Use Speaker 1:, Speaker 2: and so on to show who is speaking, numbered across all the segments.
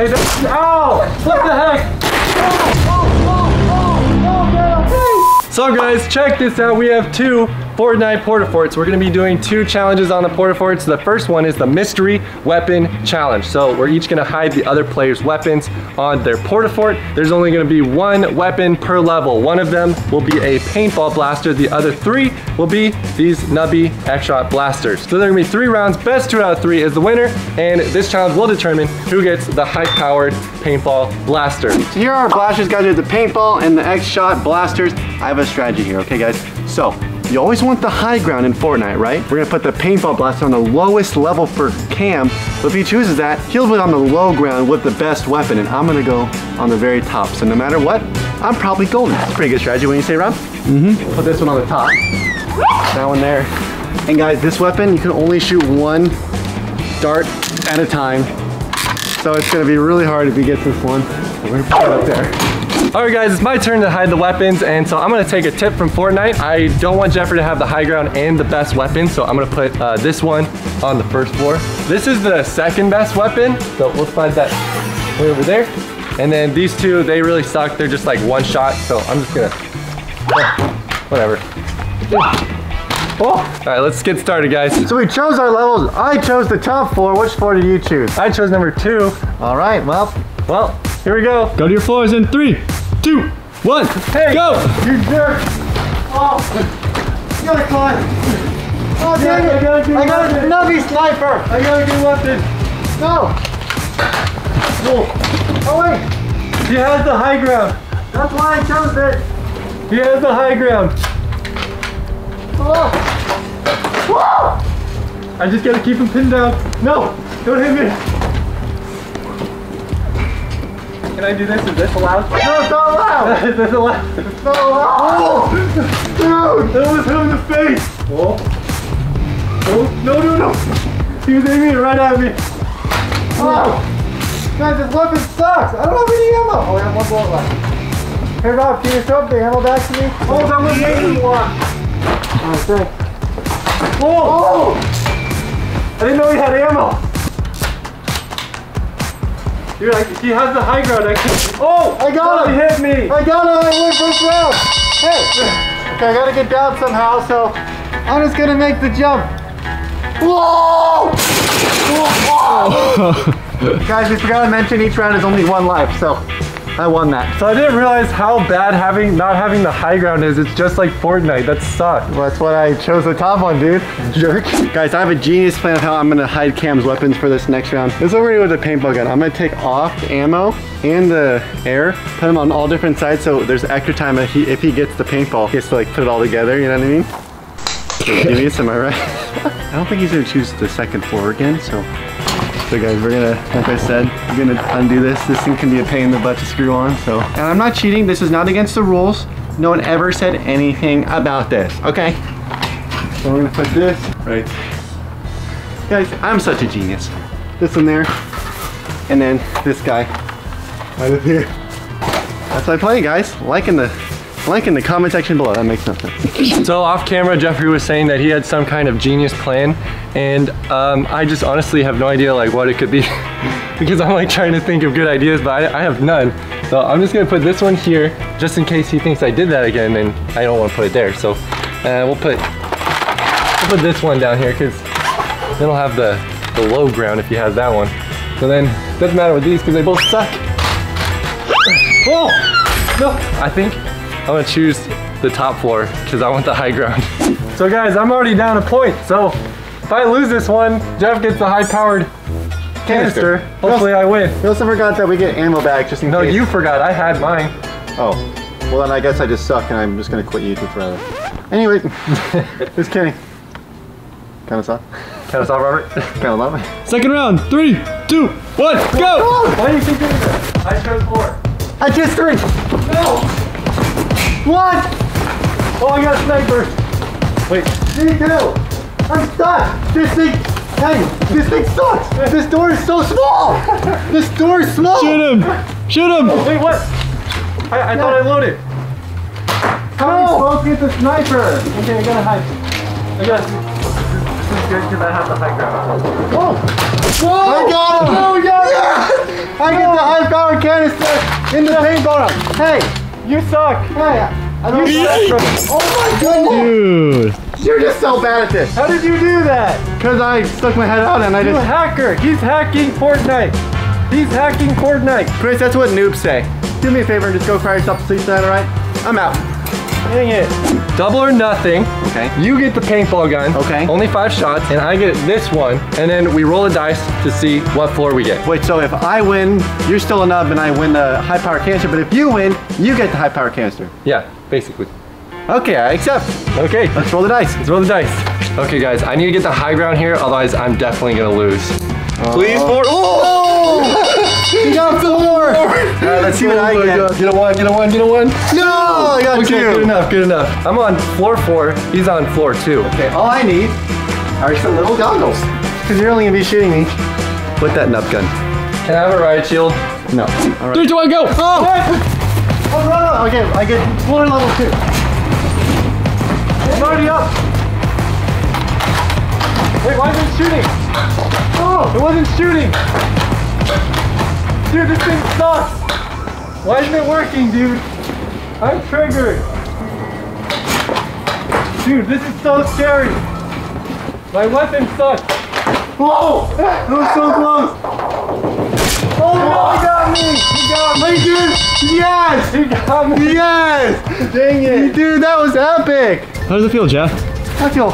Speaker 1: Hey, th- ow! Oh, what the heck? So guys, check this out. We have two Fortnite Portaforts. We're gonna be doing two challenges on the Portaforts. The first one is the mystery weapon challenge. So we're each gonna hide the other player's weapons on their Portafort. There's only gonna be one weapon per level. One of them will be a paintball blaster. The other three will be these Nubby X-Shot blasters. So there are gonna be three rounds. Best two out of three is the winner. And this challenge will determine who gets the high-powered paintball blaster.
Speaker 2: So here are our blasters, guys. Are the paintball and the X-Shot blasters. I have a strategy here, okay, guys? So, you always want the high ground in Fortnite, right? We're gonna put the paintball blaster on the lowest level for Cam. So if he chooses that, he'll be on the low ground with the best weapon, and I'm gonna go on the very top. So no matter what, I'm probably golden. That's a pretty good strategy when you say, Rob? Mm-hmm. Put this one on the top. That one there. And guys, this weapon, you can only shoot one dart at a time. So it's gonna be really hard if he gets this one. We're gonna put it up there.
Speaker 1: All right guys, it's my turn to hide the weapons and so I'm gonna take a tip from Fortnite. I don't want Jeffrey to have the high ground and the best weapon, so I'm gonna put uh, this one on the first floor. This is the second best weapon, so we'll slide that way over there. And then these two, they really suck. They're just like one shot, so I'm just gonna, oh, whatever. Oh. All right, let's get started guys.
Speaker 2: So we chose our levels. I chose the top floor. Which floor did you choose?
Speaker 1: I chose number two.
Speaker 2: All right, well,
Speaker 1: Well, here we go.
Speaker 3: Go to your floors in three, two, one,
Speaker 1: Hey.
Speaker 3: go!
Speaker 2: you jerk. Oh, you gotta climb. Oh, dang
Speaker 1: I
Speaker 2: it.
Speaker 1: gotta do
Speaker 2: I got a
Speaker 1: weapon.
Speaker 2: nubby sniper.
Speaker 1: I got a good weapon.
Speaker 2: No.
Speaker 1: Oh,
Speaker 2: Oh, wait.
Speaker 1: he has the high ground.
Speaker 2: That's why I chose it.
Speaker 1: He has the high ground.
Speaker 2: Oh. Whoa.
Speaker 1: I just gotta keep him pinned down. No, don't hit me. Can I do this? Is this allowed?
Speaker 2: No, it's not allowed.
Speaker 1: Is this allowed?
Speaker 2: It's not allowed. Dude.
Speaker 1: That was him in the face. Oh. Oh, no, no, no. He was aiming right at me.
Speaker 2: Oh. Guys, this weapon sucks. I don't have any ammo. Oh, I have one bullet left. Hey, Rob, can you throw the ammo back to me?
Speaker 1: Oh, that was me.
Speaker 2: Oh, thanks.
Speaker 1: Oh, I didn't know he had ammo. Dude, I, he has the high ground. I can Oh,
Speaker 2: I got
Speaker 1: he
Speaker 2: him.
Speaker 1: hit me.
Speaker 2: I got it. I went first round. Hey. Okay, I gotta get down somehow, so I'm just gonna make the jump. Whoa! Whoa! Guys, we forgot to mention each round is only one life, so I won that.
Speaker 1: So I didn't realize how bad having not having the high ground is. It's just like Fortnite. That sucks.
Speaker 2: Well, that's what I chose the top one, dude. Jerk. Guys, I have a genius plan of how I'm gonna hide Cam's weapons for this next round. This is what we're gonna do with the paintball gun. I'm gonna take off the ammo and the air, put them on all different sides so there's extra time if he, if he gets the paintball, he has to like put it all together, you know what I mean? Genius, am I right? I don't think he's gonna choose the second floor again, so. So guys, we're gonna, like I said, we're gonna undo this. This thing can be a pain in the butt to screw on, so. And I'm not cheating, this is not against the rules. No one ever said anything about this, okay? So we're gonna put this right. Guys, I'm such a genius. This one there, and then this guy right up here. That's why I play, guys. Liking the, like in the comment section below. That makes no sense.
Speaker 1: So off camera, Jeffrey was saying that he had some kind of genius plan, and um, I just honestly have no idea like what it could be, because I'm like trying to think of good ideas, but I, I have none. So I'm just gonna put this one here, just in case he thinks I did that again, and I don't want to put it there. So uh, we'll put we'll put this one down here, because I'll have the the low ground if he has that one. So then doesn't matter with these because they both suck. Oh no! I think gonna choose the top floor because I want the high ground. So guys, I'm already down a point. So if I lose this one, Jeff gets the high-powered canister. Hopefully I win.
Speaker 2: We also forgot that we get ammo back just in
Speaker 1: No,
Speaker 2: case.
Speaker 1: No, you forgot. I had mine.
Speaker 2: Oh. Well, then I guess I just suck and I'm just gonna quit YouTube forever. Anyway, just kidding. Kind of suck.
Speaker 1: Count us off, Robert.
Speaker 2: Kind of love it.
Speaker 3: Second round, three, two, one, go!
Speaker 1: Why do you keep doing that? I chose four.
Speaker 2: I chose three.
Speaker 1: No!
Speaker 2: What?
Speaker 1: Oh, I got a sniper. Wait.
Speaker 2: Me too. I'm stuck. This thing. Hey, this thing sucks. This door is so small. This door is small.
Speaker 3: Shoot him! Shoot him!
Speaker 1: Wait, what? I, I thought I loaded.
Speaker 2: How are you supposed to get the sniper?
Speaker 1: Okay, I gotta hide. I gotta. This is good because I have the high ground.
Speaker 2: Whoa! Whoa! I got him! No, yeah! I get in the paint round. Hey,
Speaker 1: You suck.
Speaker 2: hey, I don't. Oh my goodness.
Speaker 3: Dude.
Speaker 2: You're just so bad at this.
Speaker 1: How did you do that?
Speaker 2: Because I stuck my head out and I
Speaker 1: You
Speaker 2: just...
Speaker 1: hacker. He's hacking Fortnite. He's hacking Fortnite.
Speaker 2: Chris, that's what noobs say. Do me a favor and just go cry yourself to sleep tonight, alright? I'm out.
Speaker 1: Dang it. Double or nothing.
Speaker 2: Okay.
Speaker 1: You get the paintball gun.
Speaker 2: Okay.
Speaker 1: Only five shots, and I get this one, and then we roll a dice to see what floor we get.
Speaker 2: Wait, so if I win, you're still a nub and I win the high power canister, but if you win, you get the high power canister.
Speaker 1: Yeah, basically.
Speaker 2: Okay, I accept.
Speaker 1: Okay,
Speaker 2: Let's roll the dice.
Speaker 1: let's roll the dice. Okay, guys, I need to get the high ground here, otherwise I'm definitely gonna lose. Please, four. Oh!
Speaker 2: You got four! Alright, let's see what I oh
Speaker 1: my
Speaker 2: get.
Speaker 1: God. Get a one, get a one, get a one.
Speaker 2: No, I got
Speaker 1: Okay, good enough, good enough. I'm on floor four. He's on floor two.
Speaker 2: Okay, all I need are some little goggles. Because you're only gonna be shooting me with that nub gun.
Speaker 1: Can I have a riot shield?
Speaker 2: No. Alright.
Speaker 3: Three, two, one, go. Oh!
Speaker 2: Oh, no, no. Okay, I get floor level two.
Speaker 1: I'm already up. Wait, why isn't it shooting? Oh, it wasn't shooting. Dude, this thing sucks. Why isn't it working, dude? I'm triggered. Dude, this is so scary. My weapon sucks. Whoa! That was so close. Oh no, he got me! He got me!
Speaker 2: dude, yes!
Speaker 1: He got me!
Speaker 2: Yes!
Speaker 1: Dang it!
Speaker 2: Dude, that was epic!
Speaker 3: How does it feel, Jeff?
Speaker 2: I feel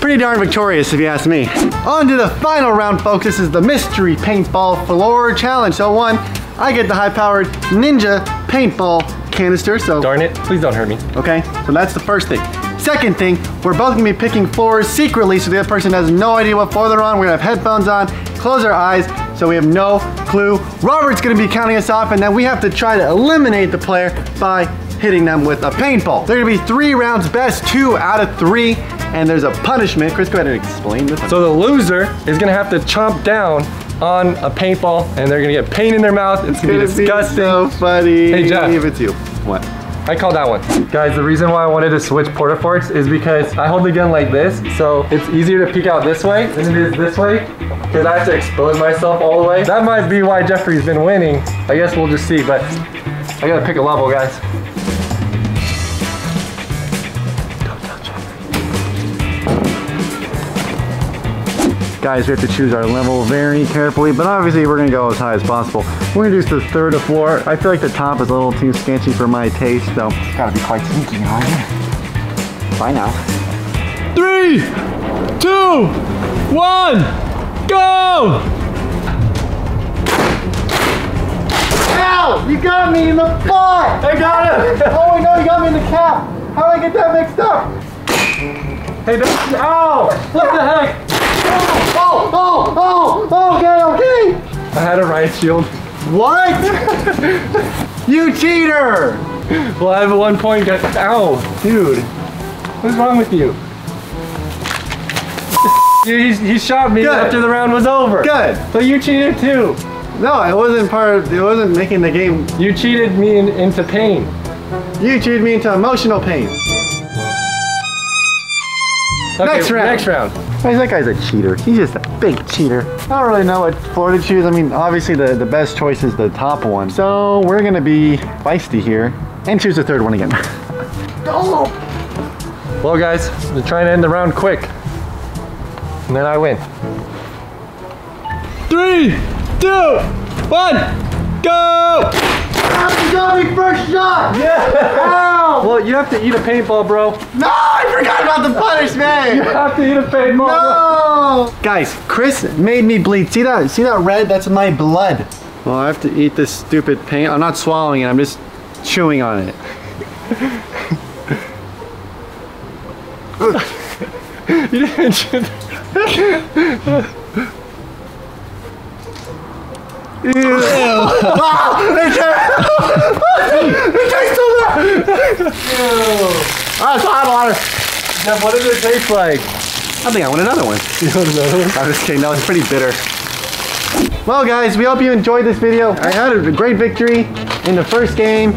Speaker 2: pretty darn victorious if you ask me. On to the final round, folks. This is the mystery paintball floor challenge. So one, I get the high-powered ninja paintball canister. So
Speaker 1: Darn it, please don't hurt me.
Speaker 2: okay, so that's the first thing. Second thing, we're both gonna be picking floors secretly, so the other person has no idea what floor they're on. We're gonna have headphones on, close our eyes, so we have no clue. Robert's gonna be counting us off, and then we have to try to eliminate the player by hitting them with a paintball. There are gonna be three rounds, best two out of three, and there's a punishment. Chris, go ahead and explain this.
Speaker 1: So the loser is gonna have to chomp down on a paintball and they're gonna get pain in their mouth. It's gonna, be disgusting.
Speaker 2: so funny.
Speaker 1: Hey, Jeff.
Speaker 2: If it's you. What?
Speaker 1: I call that one. Guys, the reason why I wanted to switch portaforts is because I hold the gun like this, so it's easier to peek out this way than it is this way, because I have to expose myself all the way. That might be why Jeffrey's been winning. I guess we'll just see, but I gotta pick a level, guys.
Speaker 2: Guys, we have to choose our level very carefully, but obviously we're gonna go as high as possible. We're gonna do the third of floor. I feel like the top is a little too sketchy for my taste, so it's gotta be quite sneaky, huh? Bye now.
Speaker 3: Three, two, one, go!
Speaker 2: Ow! You got me in the butt!
Speaker 1: I got it!
Speaker 2: Oh no, you got me in the cap! How did I get that mixed up?
Speaker 1: hey, don't, ow! What the heck?
Speaker 2: Oh, oh, okay, okay!
Speaker 1: I had a riot shield.
Speaker 2: What? you cheater!
Speaker 1: Well, I have a one point, guys. Ow, dude. What's wrong with you? He, he shot me
Speaker 2: Good.
Speaker 1: after the round was over.
Speaker 2: Good.
Speaker 1: So you cheated too.
Speaker 2: No, it wasn't part of, it wasn't making the game.
Speaker 1: You cheated me in, into pain.
Speaker 2: You cheated me into emotional pain.
Speaker 1: Okay,
Speaker 2: Next round.
Speaker 1: Next round.
Speaker 2: Guys, that guy's a cheater. He's just a big cheater. I don't really know what floor to choose. I mean, obviously the, the best choice is the top one. So we're gonna be feisty here and choose the third one again. oh!
Speaker 1: Well, guys, we're trying to end the round quick. And then I win.
Speaker 3: Three, two, one, go!
Speaker 2: You got me first shot!
Speaker 1: Yeah.
Speaker 2: Ow!
Speaker 1: Well, you have to eat a paintball, bro.
Speaker 2: No, I forgot about the punishment!
Speaker 1: You have to eat a paintball.
Speaker 2: No! Guys, Chris made me bleed. See that? See that red? That's my blood. Well, I have to eat this stupid paint. I'm not swallowing it. I'm just chewing on it.
Speaker 1: You didn't chew-
Speaker 2: It tastes so bad! Ah, it's hot water.
Speaker 1: Jeff, what does it taste like?
Speaker 2: I think I want another one.
Speaker 1: You want another one?
Speaker 2: I'm just kidding. That was pretty bitter. Well, guys, we hope you enjoyed this video. I had a great victory in the first game,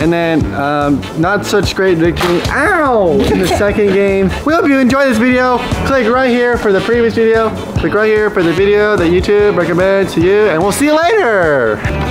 Speaker 2: and then um, not such great victory. Ow! In the second game. We hope you enjoyed this video. Click right here for the previous video. Click right here for the video that YouTube recommends to you, and we'll see you later.